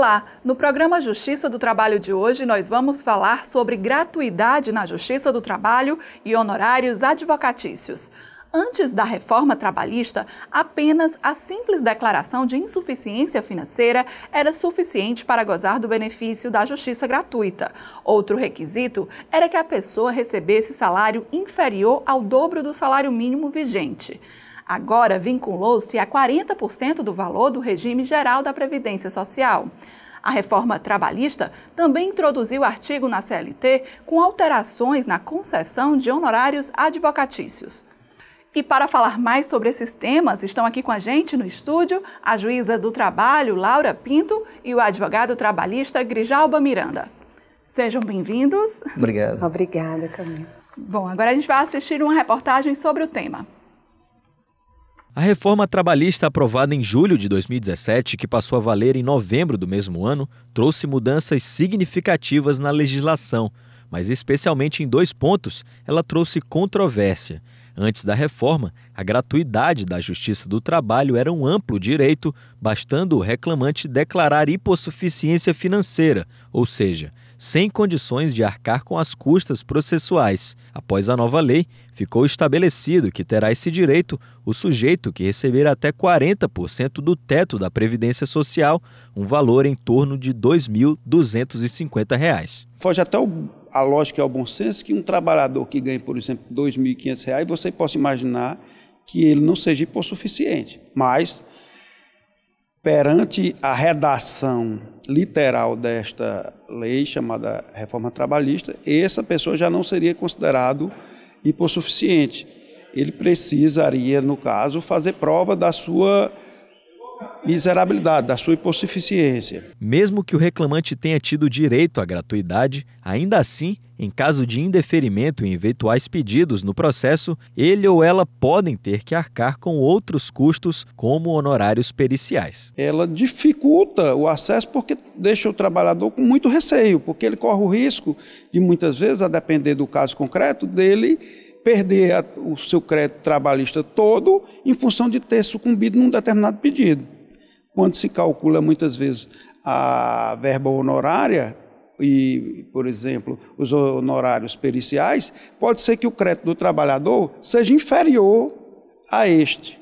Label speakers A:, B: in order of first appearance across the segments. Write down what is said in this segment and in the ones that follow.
A: Olá! No programa Justiça do Trabalho de hoje, nós vamos falar sobre gratuidade na Justiça do Trabalho e honorários advocatícios. Antes da reforma trabalhista, apenas a simples declaração de insuficiência financeira era suficiente para gozar do benefício da justiça gratuita. Outro requisito era que a pessoa recebesse salário inferior ao dobro do salário mínimo vigente. Agora vinculou-se a 40% do valor do regime geral da Previdência Social. A reforma trabalhista também introduziu artigo na CLT com alterações na concessão de honorários advocatícios. E para falar mais sobre esses temas, estão aqui com a gente no estúdio a juíza do trabalho, Laura Pinto, e o advogado trabalhista Grijalba Miranda. Sejam bem-vindos.
B: Obrigado.
C: Obrigada, Camila.
A: Bom, agora a gente vai assistir uma reportagem sobre o tema.
D: A reforma trabalhista aprovada em julho de 2017, que passou a valer em novembro do mesmo ano, trouxe mudanças significativas na legislação, mas especialmente em dois pontos ela trouxe controvérsia. Antes da reforma, a gratuidade da Justiça do Trabalho era um amplo direito, bastando o reclamante declarar hipossuficiência financeira, ou seja, sem condições de arcar com as custas processuais. Após a nova lei, ficou estabelecido que terá esse direito o sujeito que receber até 40% do teto da Previdência Social, um valor em torno de R$ 2.250.
B: Foge até a lógica e ao bom senso que um trabalhador que ganha, por exemplo, R$ 2.500, você possa imaginar que ele não seja hipossuficiente. Mas, perante a redação literal desta lei chamada reforma trabalhista, essa pessoa já não seria considerado hipossuficiente. Ele precisaria, no caso, fazer prova da sua miserabilidade, da sua hipossuficiência.
D: Mesmo que o reclamante tenha tido direito à gratuidade, ainda assim, em caso de indeferimento em eventuais pedidos no processo, ele ou ela podem ter que arcar com outros custos, como honorários periciais.
B: Ela dificulta o acesso porque deixa o trabalhador com muito receio, porque ele corre o risco de muitas vezes, a depender do caso concreto, dele perder o seu crédito trabalhista todo em função de ter sucumbido num determinado pedido. Quando se calcula muitas vezes a verba honorária e, por exemplo, os honorários periciais, pode ser que o crédito do trabalhador seja inferior a este,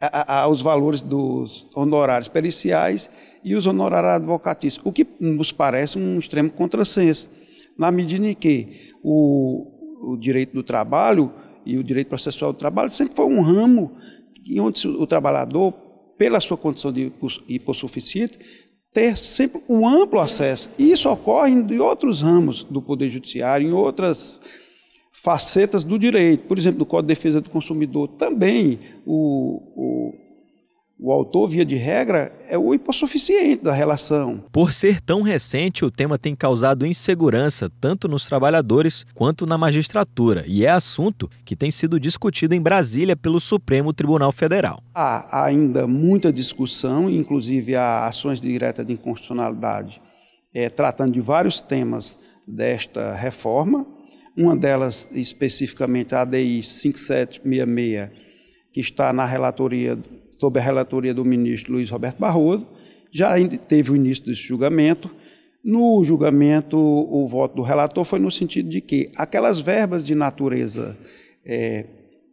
B: a, a, aos valores dos honorários periciais e os honorários advocatícios, o que nos parece um extremo contrassenso, na medida em que o, o direito do trabalho e o direito processual do trabalho sempre foi um ramo onde o trabalhador pela sua condição de hipossuficiente, ter sempre um amplo acesso. E isso ocorre em outros ramos do Poder Judiciário, em outras facetas do direito. Por exemplo, no Código de Defesa do Consumidor, também o, o o autor, via de regra, é o hipossuficiente da relação.
D: Por ser tão recente, o tema tem causado insegurança tanto nos trabalhadores quanto na magistratura e é assunto que tem sido discutido em Brasília pelo Supremo Tribunal Federal.
B: Há ainda muita discussão, inclusive há ações diretas de inconstitucionalidade é, tratando de vários temas desta reforma. Uma delas, especificamente, a ADI 5766, que está na relatoria sob a relatoria do ministro Luiz Roberto Barroso. Já teve o início desse julgamento. No julgamento, o voto do relator foi no sentido de que aquelas verbas de natureza é,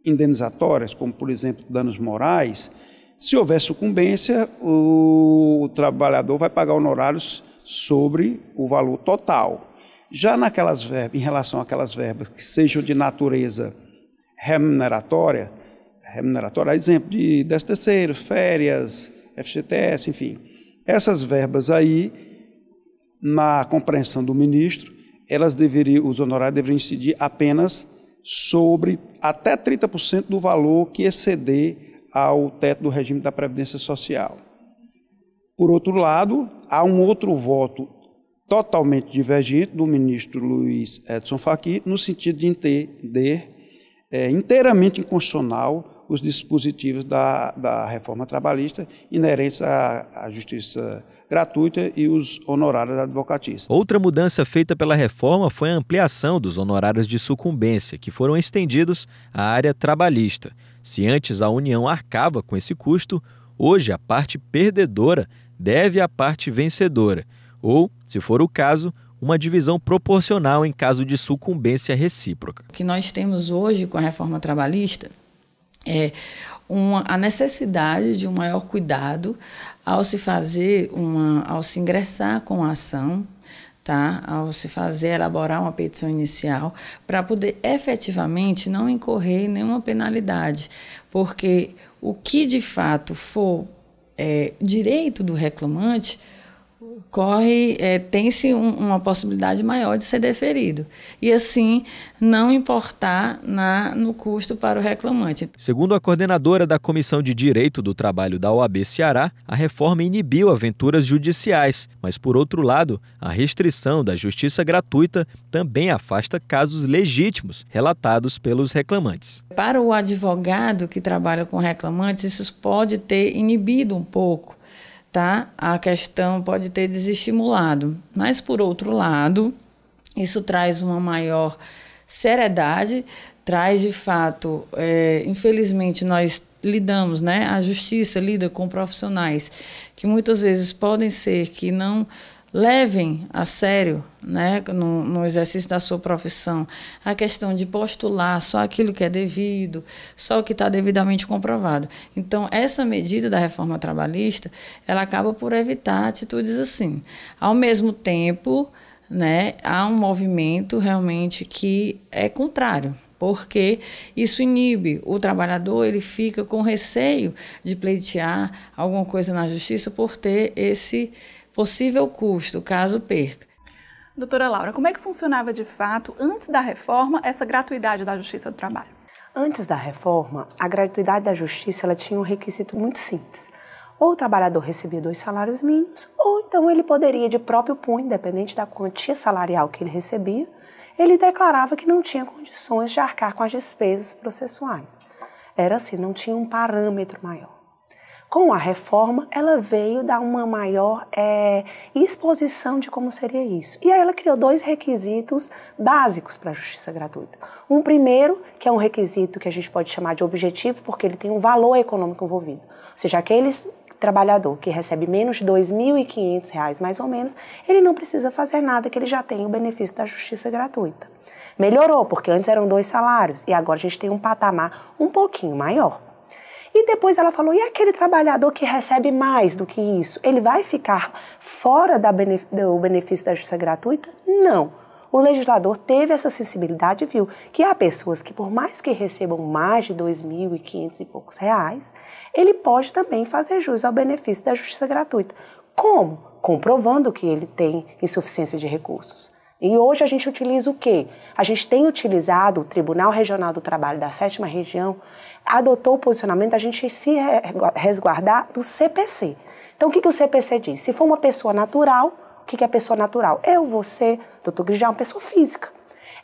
B: indenizatórias, como por exemplo danos morais, se houver sucumbência, o, trabalhador vai pagar honorários sobre o valor total. Já naquelas verbas, em relação àquelas verbas que sejam de natureza remuneratória, remuneratória, exemplo de 10 terceiro, férias, FGTS, enfim. Essas verbas aí, na compreensão do ministro, elas deveriam, os honorários deveriam incidir apenas sobre até 30% do valor que exceder ao teto do regime da Previdência Social. Por outro lado, há um outro voto totalmente divergente do ministro Luiz Edson Fachin, no sentido de entender é, inteiramente inconstitucional os dispositivos da, da reforma trabalhista inerentes à, à justiça gratuita e os honorários advocatícios.
D: Outra mudança feita pela reforma foi a ampliação dos honorários de sucumbência, que foram estendidos à área trabalhista. Se antes a União arcava com esse custo, hoje a parte perdedora deve a parte vencedora, ou, se for o caso, uma divisão proporcional em caso de sucumbência recíproca.
C: O que nós temos hoje com a reforma trabalhista é uma, a necessidade de um maior cuidado ao se fazer uma, ao se ingressar com a ação, tá? Ao se fazer elaborar uma petição inicial para poder efetivamente não incorrer em nenhuma penalidade, porque o que de fato for é, direito do reclamante corre é, tem-se um, uma possibilidade maior de ser deferido e assim não importar na, no custo para o reclamante.
D: Segundo a coordenadora da Comissão de Direito do Trabalho da OAB Ceará, a reforma inibiu aventuras judiciais, mas por outro lado, a restrição da justiça gratuita também afasta casos legítimos relatados pelos reclamantes.
C: Para o advogado que trabalha com reclamantes, isso pode ter inibido um pouco tá? A questão pode ter desestimulado. Mas, por outro lado, isso traz uma maior seriedade, traz de fato, é, infelizmente, nós lidamos, né? A justiça lida com profissionais que muitas vezes podem ser que não levem a sério, né, no, no, exercício da sua profissão, a questão de postular só aquilo que é devido, só o que está devidamente comprovado. Então, essa medida da reforma trabalhista, ela acaba por evitar atitudes assim. Ao mesmo tempo, né, há um movimento realmente que é contrário, porque isso inibe o trabalhador, ele fica com receio de pleitear alguma coisa na justiça por ter esse possível custo caso perca.
A: Doutora Laura, como é que funcionava de fato, antes da reforma, essa gratuidade da Justiça do Trabalho?
E: Antes da reforma, a gratuidade da Justiça ela tinha um requisito muito simples. Ou o trabalhador recebia dois salários mínimos, ou então ele poderia, de próprio punho, independente da quantia salarial que ele recebia, ele declarava que não tinha condições de arcar com as despesas processuais. Era assim, não tinha um parâmetro maior. Com a reforma, ela veio dar uma maior é, exposição de como seria isso. E aí ela criou dois requisitos básicos para a justiça gratuita. Um primeiro, que é um requisito que a gente pode chamar de objetivo, porque ele tem um valor econômico envolvido. Ou seja, aquele trabalhador que recebe menos de R$ 2.500, mais ou menos, ele não precisa fazer nada, que ele já tem o benefício da justiça gratuita. Melhorou, porque antes eram dois salários e agora a gente tem um patamar um pouquinho maior. E depois ela falou: e aquele trabalhador que recebe mais do que isso? Ele vai ficar fora benef do benefício da justiça gratuita? Não. O legislador teve essa sensibilidade e viu que há pessoas que, por mais que recebam mais de 2.500 e poucos reais, ele pode também fazer jus ao benefício da justiça gratuita. Como? Comprovando que ele tem insuficiência de recursos. E hoje a gente utiliza o quê? A gente tem utilizado o Tribunal Regional do Trabalho da Sétima Região, adotou o posicionamento a gente se resguardar do CPC. Então, o que, que o CPC diz? Se for uma pessoa natural, o que, que é pessoa natural? Eu, você, doutor Grigel, é uma pessoa física.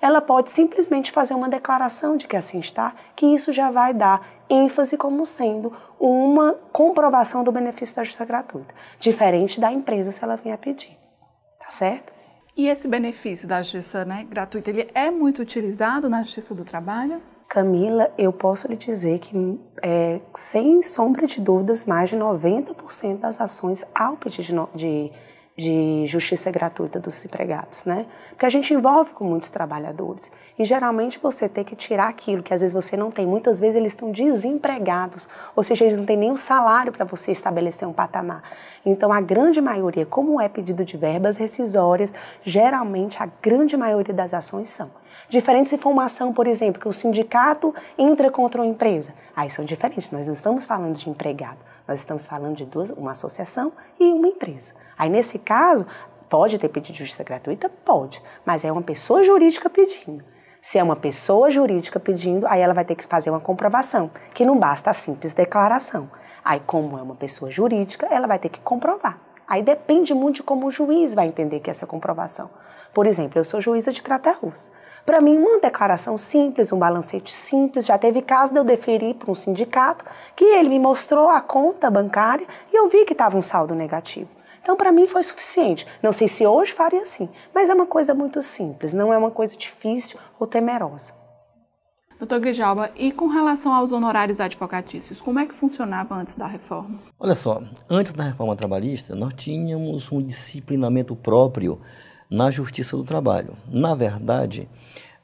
E: Ela pode simplesmente fazer uma declaração de que assim está, que isso já vai dar ênfase como sendo uma comprovação do benefício da justiça gratuita, diferente da empresa se ela vier pedir. Tá certo?
A: E esse benefício da justiça né, gratuita, ele é muito utilizado na justiça do trabalho?
E: Camila, eu posso lhe dizer que, é, sem sombra de dúvidas, mais de 90% das ações ao pedido de, de justiça gratuita dos empregados, né? Porque a gente envolve com muitos trabalhadores e geralmente você tem que tirar aquilo que às vezes você não tem. Muitas vezes eles estão desempregados, ou seja, eles não têm nenhum salário para você estabelecer um patamar. Então a grande maioria, como é pedido de verbas rescisórias, geralmente a grande maioria das ações são. Diferente se for uma ação, por exemplo, que o sindicato entra contra uma empresa. Aí são diferentes, nós não estamos falando de empregado. Nós estamos falando de duas, uma associação e uma empresa. Aí, nesse caso, pode ter pedido de justiça gratuita? Pode, mas é uma pessoa jurídica pedindo. Se é uma pessoa jurídica pedindo, aí ela vai ter que fazer uma comprovação, que não basta a simples declaração. Aí, como é uma pessoa jurídica, ela vai ter que comprovar. Aí depende muito de como o juiz vai entender que é essa comprovação. Por exemplo, eu sou juíza de Craterus. Para mim, uma declaração simples, um balancete simples, já teve caso de eu deferir para um sindicato que ele me mostrou a conta bancária e eu vi que estava um saldo negativo. Então, para mim foi suficiente. Não sei se hoje faria assim, mas é uma coisa muito simples, não é uma coisa difícil ou temerosa.
A: Doutor Grijalba, e com relação aos honorários advocatícios, como é que funcionava antes da reforma?
F: Olha só, antes da reforma trabalhista, nós tínhamos um disciplinamento próprio na Justiça do Trabalho. Na verdade,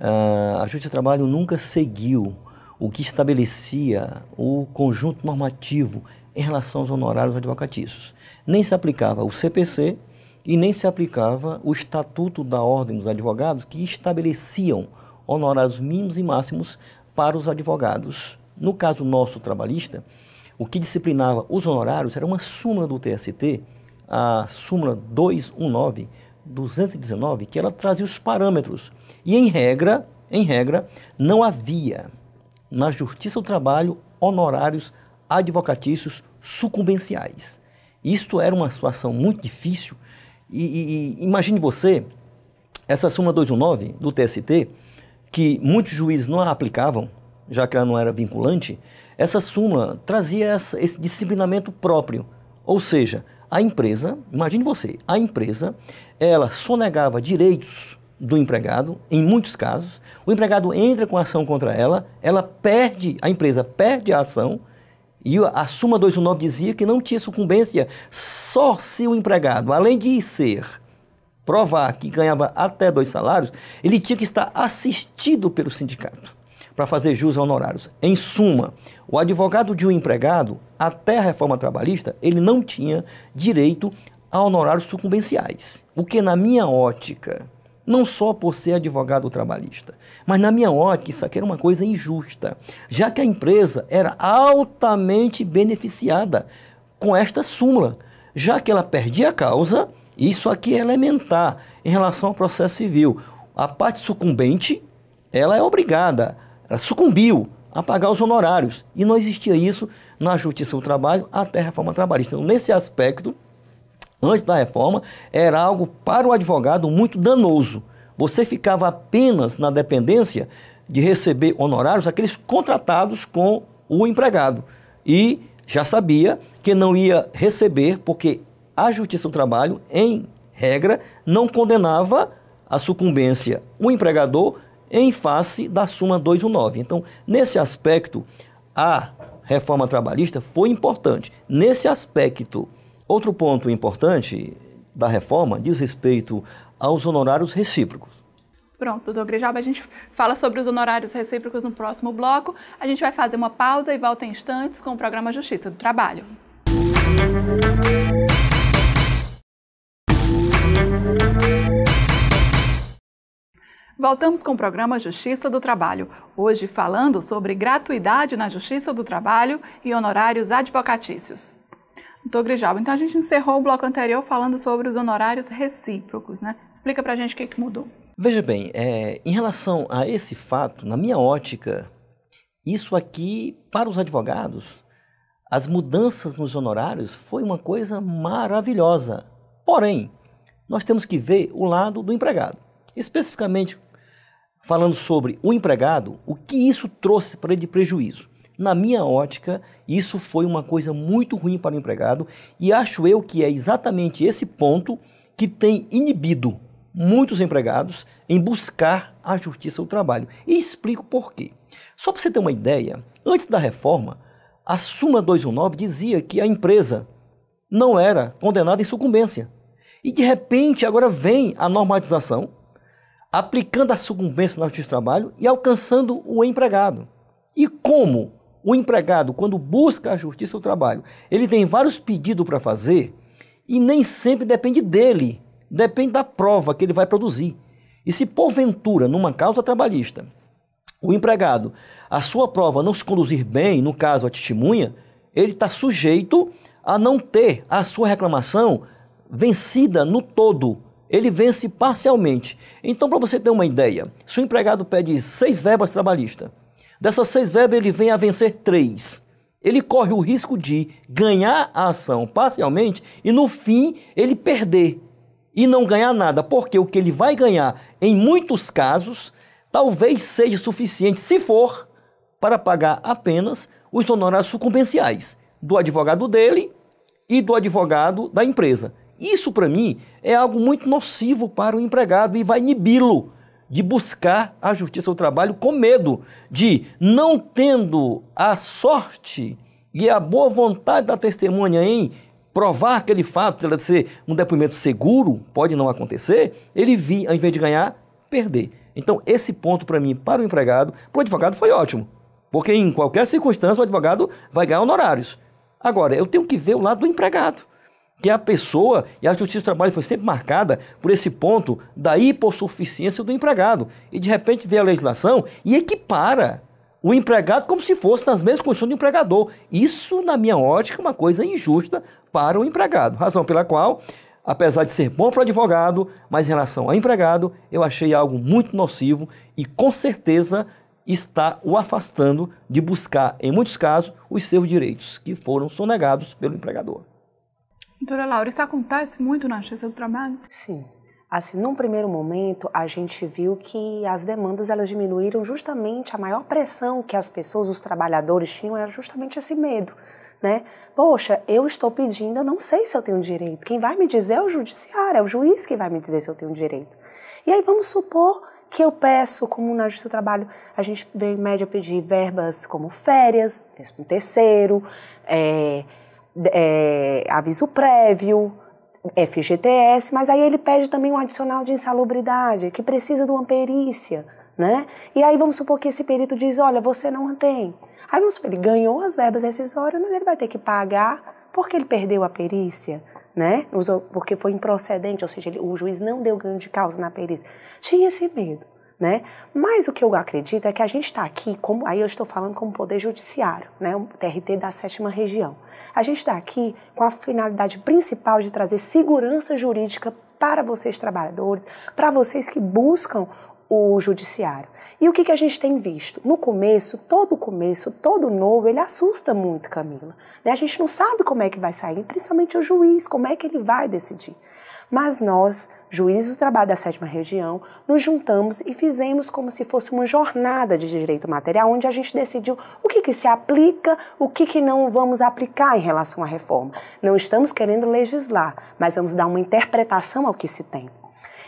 F: a Justiça do Trabalho nunca seguiu o que estabelecia o conjunto normativo em relação aos honorários advocatícios. Nem se aplicava o CPC e nem se aplicava o Estatuto da Ordem dos Advogados, que estabeleciam honorários mínimos e máximos para os advogados. No caso nosso trabalhista, o que disciplinava os honorários era uma súmula do TST, a súmula 219 219, que ela trazia os parâmetros. E em regra, em regra, não havia na Justiça do Trabalho honorários advocatícios sucumbenciais. Isto era uma situação muito difícil. E, e, e imagine você, essa súmula 219 do TST, que muitos juízes não a aplicavam, já que ela não era vinculante, essa súmula trazia essa, esse disciplinamento próprio. Ou seja, a empresa, imagine você, a empresa, ela sonegava direitos do empregado, em muitos casos, o empregado entra com ação contra ela, ela perde, a empresa perde a ação, e a Suma 219 dizia que não tinha sucumbência. Só se o empregado, além de ser provar que ganhava até dois salários, ele tinha que estar assistido pelo sindicato para fazer jus a honorários. Em suma, o advogado de um empregado, até a reforma trabalhista, ele não tinha direito a honorários sucumbenciais. O que, na minha ótica, não só por ser advogado trabalhista, mas na minha ótica isso aqui era uma coisa injusta, já que a empresa era altamente beneficiada com esta súmula, já que ela perdia a causa, isso aqui é elementar em relação ao processo civil. A parte sucumbente, ela é obrigada, sucumbiu a pagar os honorários, e não existia isso na Justiça do Trabalho até a reforma trabalhista. Então, nesse aspecto, antes da reforma, era algo para o advogado muito danoso. Você ficava apenas na dependência de receber honorários aqueles contratados com o empregado. E já sabia que não ia receber, porque a Justiça do Trabalho, em regra, não condenava a sucumbência o empregador em face da Suma 219. Então, nesse aspecto, a reforma trabalhista foi importante. Nesse aspecto, Outro ponto importante da reforma diz respeito aos honorários recíprocos.
A: Pronto, doutor Grejaba, a gente fala sobre os honorários recíprocos no próximo bloco. A gente vai fazer uma pausa e volta em instantes com o programa Justiça do Trabalho. Voltamos com o programa Justiça do Trabalho, hoje falando sobre gratuidade na Justiça do Trabalho e honorários advocatícios. Doutor Grijalba, então a gente encerrou o bloco anterior falando sobre os honorários recíprocos, né? Explica pra gente o que, que mudou.
F: Veja bem, é, em relação a esse fato, na minha ótica, isso aqui, para os advogados, as mudanças nos honorários foi uma coisa maravilhosa. Porém, nós temos que ver o lado do empregado. Especificamente falando sobre o empregado, o que isso trouxe para ele de prejuízo. Na minha ótica, isso foi uma coisa muito ruim para o empregado e acho eu que é exatamente esse ponto que tem inibido muitos empregados em buscar a justiça do trabalho. E explico por quê. Só para você ter uma ideia, antes da reforma, a Suma 219 dizia que a empresa não era condenada em sucumbência. E de repente agora vem a normatização, aplicando a sucumbência na justiça do trabalho e alcançando o empregado. E como o empregado, quando busca a justiça do trabalho, ele tem vários pedidos para fazer e nem sempre depende dele, depende da prova que ele vai produzir. E se porventura, numa causa trabalhista, o empregado, a sua prova não se conduzir bem, no caso a testemunha, ele está sujeito a não ter a sua reclamação vencida no todo. Ele vence parcialmente. Então, para você ter uma ideia, se o empregado pede seis verbas trabalhistas, Dessas seis verbas, ele vem a vencer três. Ele corre o risco de ganhar a ação parcialmente e, no fim, ele perder e não ganhar nada, porque o que ele vai ganhar, em muitos casos, talvez seja suficiente, se for, para pagar apenas os honorários sucumbenciais do advogado dele e do advogado da empresa. Isso, para mim, é algo muito nocivo para o empregado e vai inibi-lo de buscar a justiça do trabalho com medo de, não tendo a sorte e a boa vontade da testemunha em provar aquele fato de ser um depoimento seguro, pode não acontecer, ele vi, ao invés de ganhar, perder. Então, esse ponto para mim, para o empregado, para o advogado foi ótimo. Porque em qualquer circunstância o advogado vai ganhar honorários. Agora, eu tenho que ver o lado do empregado que a pessoa e a justiça do trabalho foi sempre marcada por esse ponto da hipossuficiência do empregado. E de repente vê a legislação e equipara o empregado como se fosse nas mesmas condições do empregador. Isso, na minha ótica, é uma coisa injusta para o empregado. Razão pela qual, apesar de ser bom para o advogado, mas em relação ao empregado, eu achei algo muito nocivo e com certeza está o afastando de buscar, em muitos casos, os seus direitos que foram sonegados pelo empregador.
A: Doutora Laura, isso acontece muito na Justiça do Trabalho?
E: Sim. Assim, num primeiro momento, a gente viu que as demandas elas diminuíram justamente a maior pressão que as pessoas, os trabalhadores tinham era justamente esse medo, né? Poxa, eu estou pedindo, eu não sei se eu tenho direito. Quem vai me dizer é o judiciário, é o juiz que vai me dizer se eu tenho direito. E aí vamos supor que eu peço, como na Justiça do Trabalho, a gente vem em média pedir verbas como férias, terceiro, é, é, aviso prévio, FGTS, mas aí ele pede também um adicional de insalubridade, que precisa de uma perícia, né? E aí vamos supor que esse perito diz, olha, você não tem. Aí vamos supor, ele ganhou as verbas rescisórias, mas ele vai ter que pagar porque ele perdeu a perícia, né? Porque foi improcedente, ou seja, ele, o juiz não deu ganho de causa na perícia. Tinha esse medo né? Mas o que eu acredito é que a gente está aqui, como, aí eu estou falando como Poder Judiciário, né? o TRT da sétima região. A gente está aqui com a finalidade principal de trazer segurança jurídica para vocês trabalhadores, para vocês que buscam o judiciário. E o que, que a gente tem visto? No começo, todo começo, todo novo, ele assusta muito, Camila. Né? A gente não sabe como é que vai sair, principalmente o juiz, como é que ele vai decidir mas nós, juízes do trabalho da sétima região, nos juntamos e fizemos como se fosse uma jornada de direito material, onde a gente decidiu o que, que se aplica, o que, que não vamos aplicar em relação à reforma. Não estamos querendo legislar, mas vamos dar uma interpretação ao que se tem.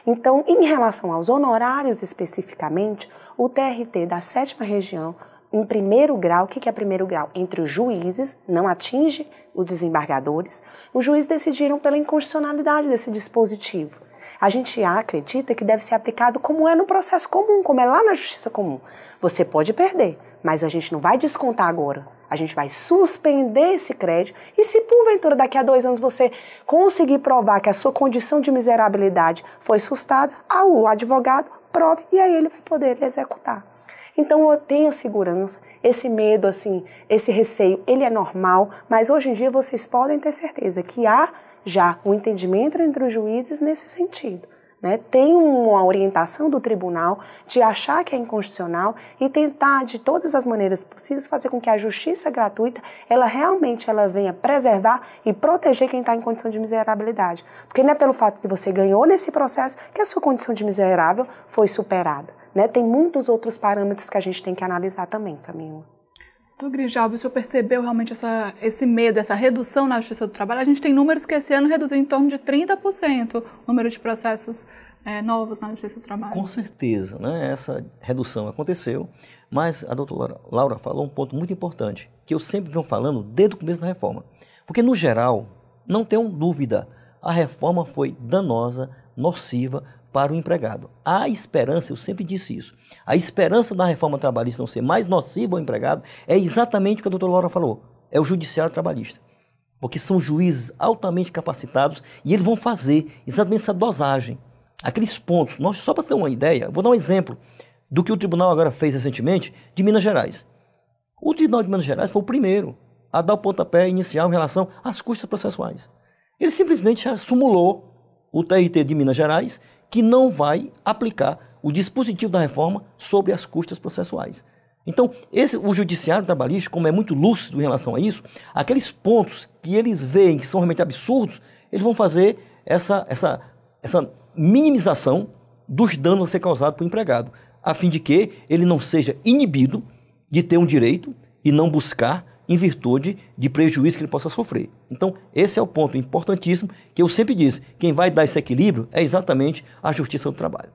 E: Então, em relação aos honorários especificamente, o TRT da sétima região em primeiro grau, o que é primeiro grau? Entre os juízes, não atinge os desembargadores, os juízes decidiram pela inconstitucionalidade desse dispositivo. A gente acredita que deve ser aplicado como é no processo comum, como é lá na justiça comum. Você pode perder, mas a gente não vai descontar agora. A gente vai suspender esse crédito e se porventura daqui a dois anos você conseguir provar que a sua condição de miserabilidade foi sustada, o advogado prove e aí ele vai poder executar. Então eu tenho segurança, esse medo, assim, esse receio, ele é normal, mas hoje em dia vocês podem ter certeza que há já um entendimento entre os juízes nesse sentido. Né? Tem uma orientação do tribunal de achar que é inconstitucional e tentar de todas as maneiras possíveis fazer com que a justiça gratuita ela realmente ela venha preservar e proteger quem está em condição de miserabilidade. Porque não é pelo fato que você ganhou nesse processo que a sua condição de miserável foi superada. Né? Tem muitos outros parâmetros que a gente tem que analisar também, Camila.
A: Doutor Grijalbo, o senhor percebeu realmente essa, esse medo, essa redução na justiça do trabalho? A gente tem números que esse ano reduziu em torno de 30% o número de processos é, novos na justiça do trabalho.
F: Com certeza, né? essa redução aconteceu, mas a doutora Laura falou um ponto muito importante, que eu sempre venho falando desde o começo da reforma. Porque, no geral, não tenham dúvida, a reforma foi danosa, nociva para o empregado. A esperança, eu sempre disse isso, a esperança da reforma trabalhista não ser mais nociva ao empregado é exatamente o que a doutora Laura falou, é o judiciário trabalhista. Porque são juízes altamente capacitados e eles vão fazer exatamente essa dosagem. Aqueles pontos, nós, só para ter uma ideia, vou dar um exemplo do que o tribunal agora fez recentemente de Minas Gerais. O tribunal de Minas Gerais foi o primeiro a dar o pontapé inicial em relação às custas processuais. Ele simplesmente simulou o TRT de Minas Gerais que não vai aplicar o dispositivo da reforma sobre as custas processuais. Então, esse, o judiciário trabalhista, como é muito lúcido em relação a isso, aqueles pontos que eles veem que são realmente absurdos, eles vão fazer essa, essa, essa minimização dos danos a ser causados para o empregado, a fim de que ele não seja inibido de ter um direito e não buscar em virtude de prejuízo que ele possa sofrer. Então, esse é o ponto importantíssimo que eu sempre disse: quem vai dar esse equilíbrio é exatamente a justiça do trabalho.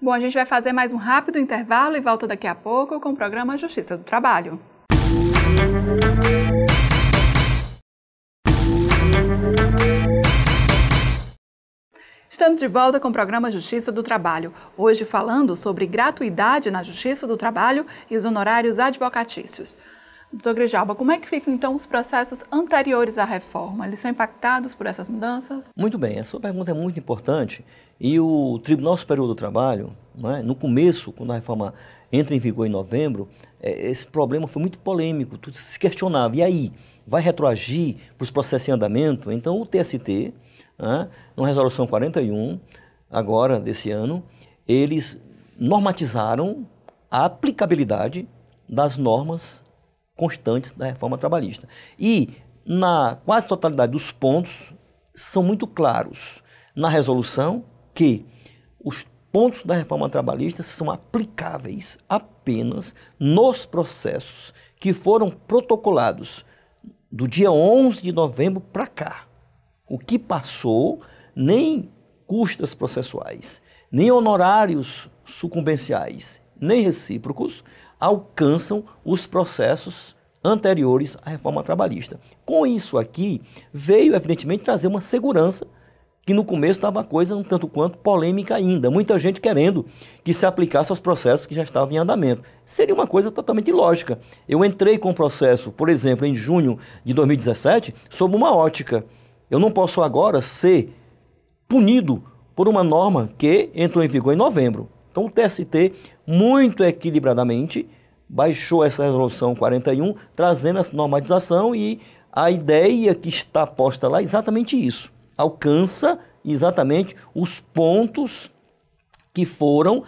A: Bom, a gente vai fazer mais um rápido intervalo e volta daqui a pouco com o programa Justiça do Trabalho. Estamos de volta com o programa Justiça do Trabalho, hoje falando sobre gratuidade na Justiça do Trabalho e os honorários advocatícios. Doutor Grijalba, como é que ficam então os processos anteriores à reforma? Eles são impactados por essas mudanças?
F: Muito bem, a sua pergunta é muito importante e o Tribunal Superior do Trabalho, é? no começo, quando a reforma entra em vigor em novembro, é, esse problema foi muito polêmico, tudo se questionava. E aí, vai retroagir para os processos em andamento? Então o TST, é? na resolução 41, agora desse ano, eles normatizaram a aplicabilidade das normas constantes da reforma trabalhista. E, na quase totalidade dos pontos, são muito claros na resolução que os pontos da reforma trabalhista são aplicáveis apenas nos processos que foram protocolados do dia 11 de novembro para cá. O que passou, nem custas processuais, nem honorários sucumbenciais, nem recíprocos, alcançam os processos anteriores à reforma trabalhista. Com isso aqui, veio evidentemente trazer uma segurança que no começo estava a coisa um tanto quanto polêmica ainda. Muita gente querendo que se aplicasse aos processos que já estavam em andamento. Seria uma coisa totalmente lógica. Eu entrei com o processo, por exemplo, em junho de 2017, sob uma ótica. Eu não posso agora ser punido por uma norma que entrou em vigor em novembro. Então o TST, muito equilibradamente, baixou essa resolução 41, trazendo essa normatização e a ideia que está posta lá é exatamente isso. Alcança exatamente os pontos que foram,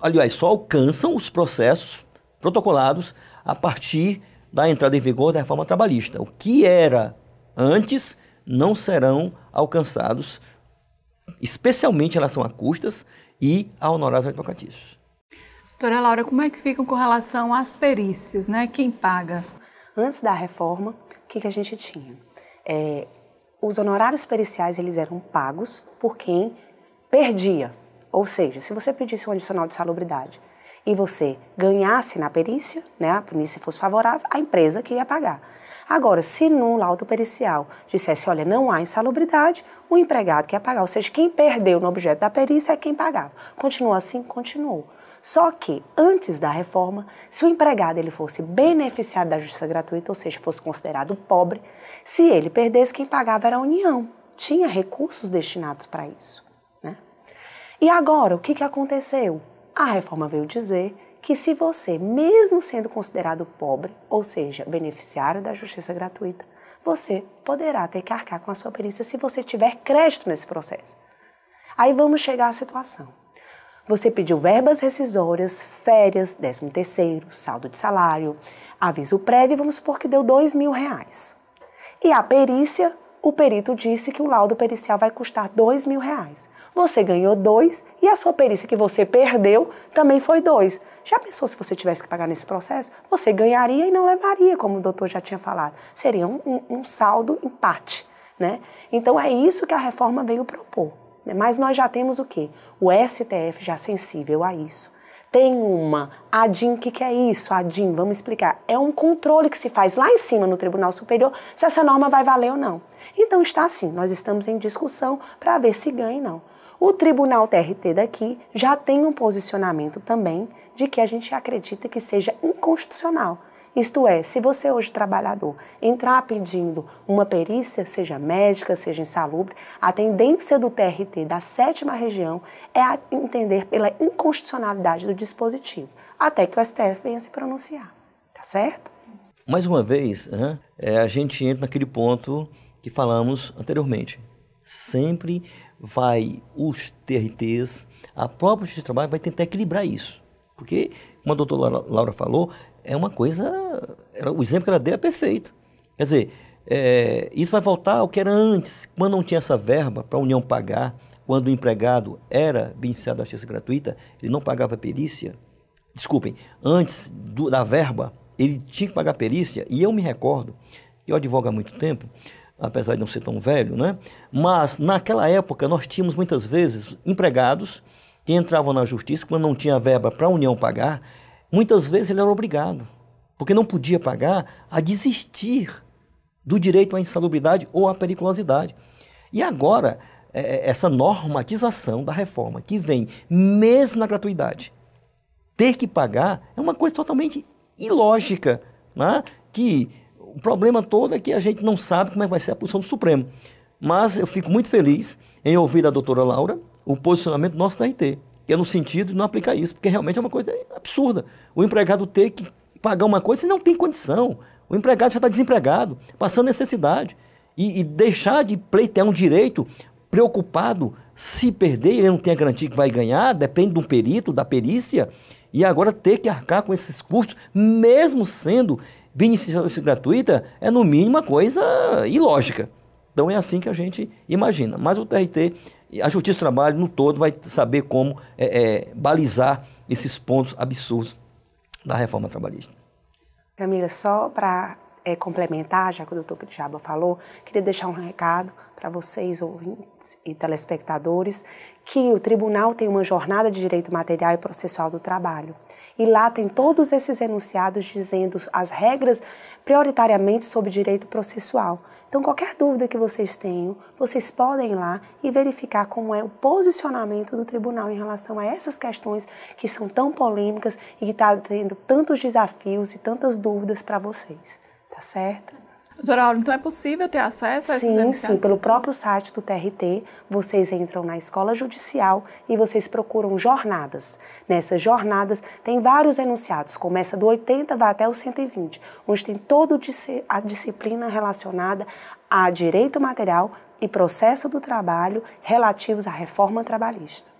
F: aliás, só alcançam os processos protocolados a partir da entrada em vigor da reforma trabalhista. O que era antes não serão alcançados, especialmente em relação a custas e a honorários advocatícios.
A: Doutora Laura, como é que ficam com relação às perícias, né? Quem paga?
E: Antes da reforma, o que, que a gente tinha? É, os honorários periciais eles eram pagos por quem perdia. Ou seja, se você pedisse um adicional de salubridade e você ganhasse na perícia, né, a perícia fosse favorável, a empresa que ia pagar. Agora, se no laudo pericial dissesse, olha, não há insalubridade, o empregado que pagar, ou seja, quem perdeu no objeto da perícia é quem pagava. Continua assim? Continuou. Só que, antes da reforma, se o empregado ele fosse beneficiado da justiça gratuita, ou seja, fosse considerado pobre, se ele perdesse, quem pagava era a União. Tinha recursos destinados para isso. Né? E agora, o que, que aconteceu? A reforma veio dizer que se você, mesmo sendo considerado pobre, ou seja, beneficiário da justiça gratuita, você poderá ter que arcar com a sua perícia se você tiver crédito nesse processo. Aí vamos chegar à situação. Você pediu verbas rescisórias, férias, décimo terceiro, saldo de salário, aviso prévio, vamos supor que deu dois mil reais. E a perícia, o perito disse que o laudo pericial vai custar dois mil reais. Você ganhou dois e a sua perícia que você perdeu também foi dois. Já pensou se você tivesse que pagar nesse processo? Você ganharia e não levaria, como o doutor já tinha falado. Seria um, um, um saldo empate. Né? Então é isso que a reforma veio propor. Né? Mas nós já temos o quê? O STF já sensível a isso. Tem uma ADIM, o que, que é isso? ADIM, vamos explicar. É um controle que se faz lá em cima no Tribunal Superior se essa norma vai valer ou não. Então está assim, nós estamos em discussão para ver se ganha ou não. O Tribunal TRT daqui já tem um posicionamento também de que a gente acredita que seja inconstitucional. Isto é, se você hoje, trabalhador, entrar pedindo uma perícia, seja médica, seja insalubre, a tendência do TRT da sétima região é a entender pela inconstitucionalidade do dispositivo, até que o STF venha se pronunciar. Tá certo?
F: Mais uma vez, né, a gente entra naquele ponto que falamos anteriormente. Sempre vai os TRTs, a própria Justiça do Trabalho vai tentar equilibrar isso. Porque, como a doutora Laura falou, é uma coisa. Era, o exemplo que ela deu é perfeito. Quer dizer, é, isso vai voltar ao que era antes, quando não tinha essa verba para a União pagar, quando o empregado era beneficiado da justiça gratuita, ele não pagava perícia. Desculpem, antes do, da verba, ele tinha que pagar perícia, e eu me recordo, eu advogo há muito tempo, apesar de não ser tão velho, né? Mas naquela época nós tínhamos muitas vezes empregados que entravam na justiça quando não tinha verba para a União pagar, muitas vezes ele era obrigado, porque não podia pagar, a desistir do direito à insalubridade ou à periculosidade. E agora, é, é, essa normatização da reforma que vem mesmo na gratuidade, ter que pagar é uma coisa totalmente ilógica, né? que o problema todo é que a gente não sabe como é vai ser a posição do Supremo. Mas eu fico muito feliz em ouvir da doutora Laura o posicionamento do nosso TRT, que é no sentido de não aplicar isso, porque realmente é uma coisa absurda. O empregado ter que pagar uma coisa e não tem condição. O empregado já está desempregado, passando necessidade. E, e, deixar de pleitear um direito preocupado se perder, ele não tem a garantia que vai ganhar, depende de um perito, da perícia, e agora ter que arcar com esses custos, mesmo sendo beneficiária gratuita, é no mínimo uma coisa ilógica. Então é assim que a gente imagina. Mas o TRT, a Justiça do Trabalho no todo, vai saber como é, é, balizar esses pontos absurdos da reforma trabalhista.
E: Camila, só para é, complementar, já que o doutor Crijaba falou, queria deixar um recado para vocês, ouvintes e telespectadores, que o tribunal tem uma jornada de direito material e processual do trabalho. E lá tem todos esses enunciados dizendo as regras prioritariamente sobre direito processual. Então, qualquer dúvida que vocês tenham, vocês podem ir lá e verificar como é o posicionamento do tribunal em relação a essas questões que são tão polêmicas e que está tendo tantos desafios e tantas dúvidas para vocês. Tá certo?
A: Doutora Aula, então é possível ter acesso a esses
E: Sim, sim. Pelo próprio site do TRT, vocês entram na Escola Judicial e vocês procuram jornadas. Nessas jornadas tem vários enunciados, começa do 80, vai até o 120, onde tem toda a disciplina relacionada a direito material e processo do trabalho relativos à reforma trabalhista.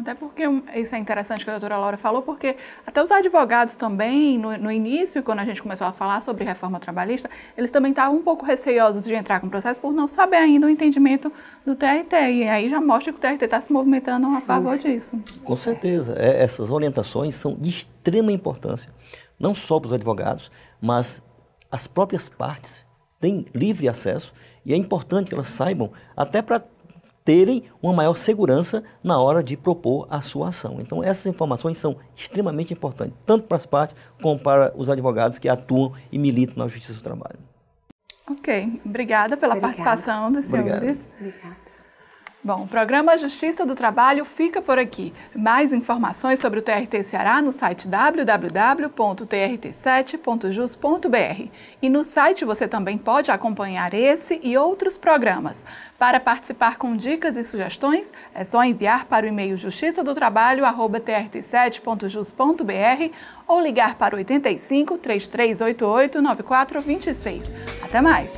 A: Até porque isso é interessante que a doutora Laura falou, porque até os advogados também, no, no, início, quando a gente começou a falar sobre reforma trabalhista, eles também estavam um pouco receiosos de entrar com o processo por não saber ainda o entendimento do TRT. E aí já mostra que o TRT está se movimentando a favor sim. disso.
F: Com certeza. É, essas orientações são de extrema importância, não só para os advogados, mas as próprias partes têm livre acesso e é importante que elas saibam, até para terem uma maior segurança na hora de propor a sua ação. Então, essas informações são extremamente importantes, tanto para as partes como para os advogados que atuam e militam na Justiça do Trabalho.
A: Ok, obrigada pela obrigada. participação dos senhores. Obrigada. Bom, o programa Justiça do Trabalho fica por aqui. Mais informações sobre o TRT Ceará no site www.trt7.jus.br. E no site você também pode acompanhar esse e outros programas. Para participar com dicas e sugestões, é só enviar para o e-mail justiçadotrabalho@trt7.jus.br ou ligar para 85 3388 9426. Até mais.